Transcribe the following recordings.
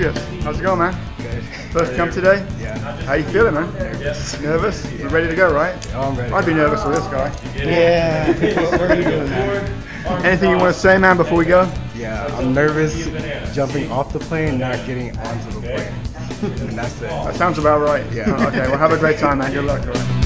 How's it going, man? Good. First come today? Yeah. How you feeling, man? Nervous. Nervous? You ready to go, right? Oh, I'm ready. I'd be nervous with this guy. Yeah. what are you doing. Anything you want to say, man, before we go? Yeah, I'm nervous jumping off the plane, not getting onto the plane. And that's it. That sounds about right. Yeah. okay, well, have a great time, man. Good luck.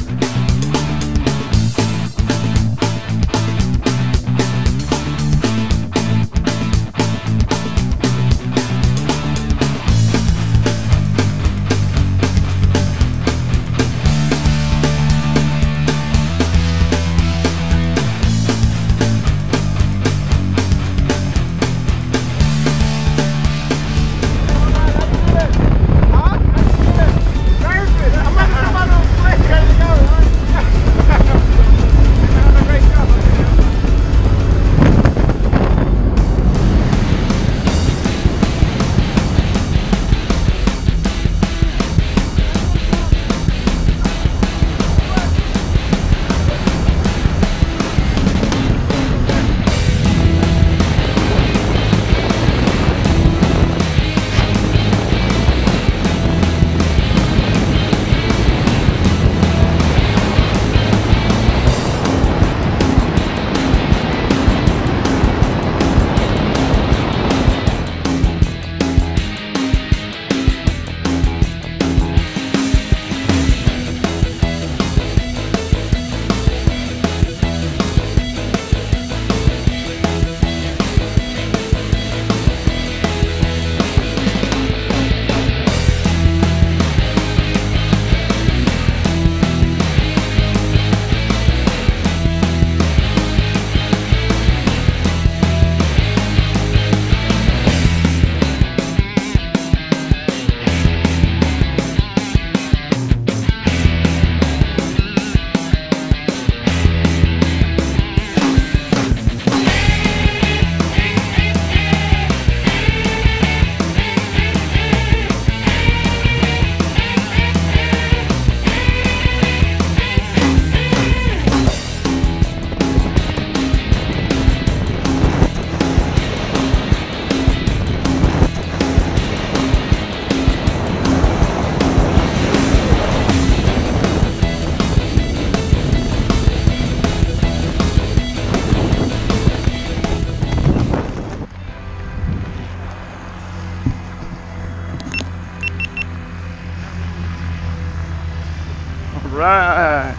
Right.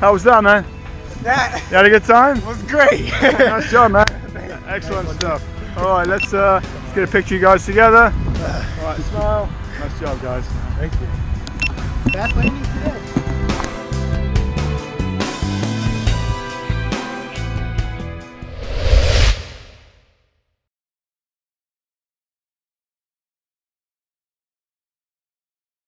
How was that, man? That You had a good time? was great. nice job, man. Excellent stuff. All right, let's uh, let's get a picture of you guys together. All right, smile. Nice job, guys. Thank you. Landing today.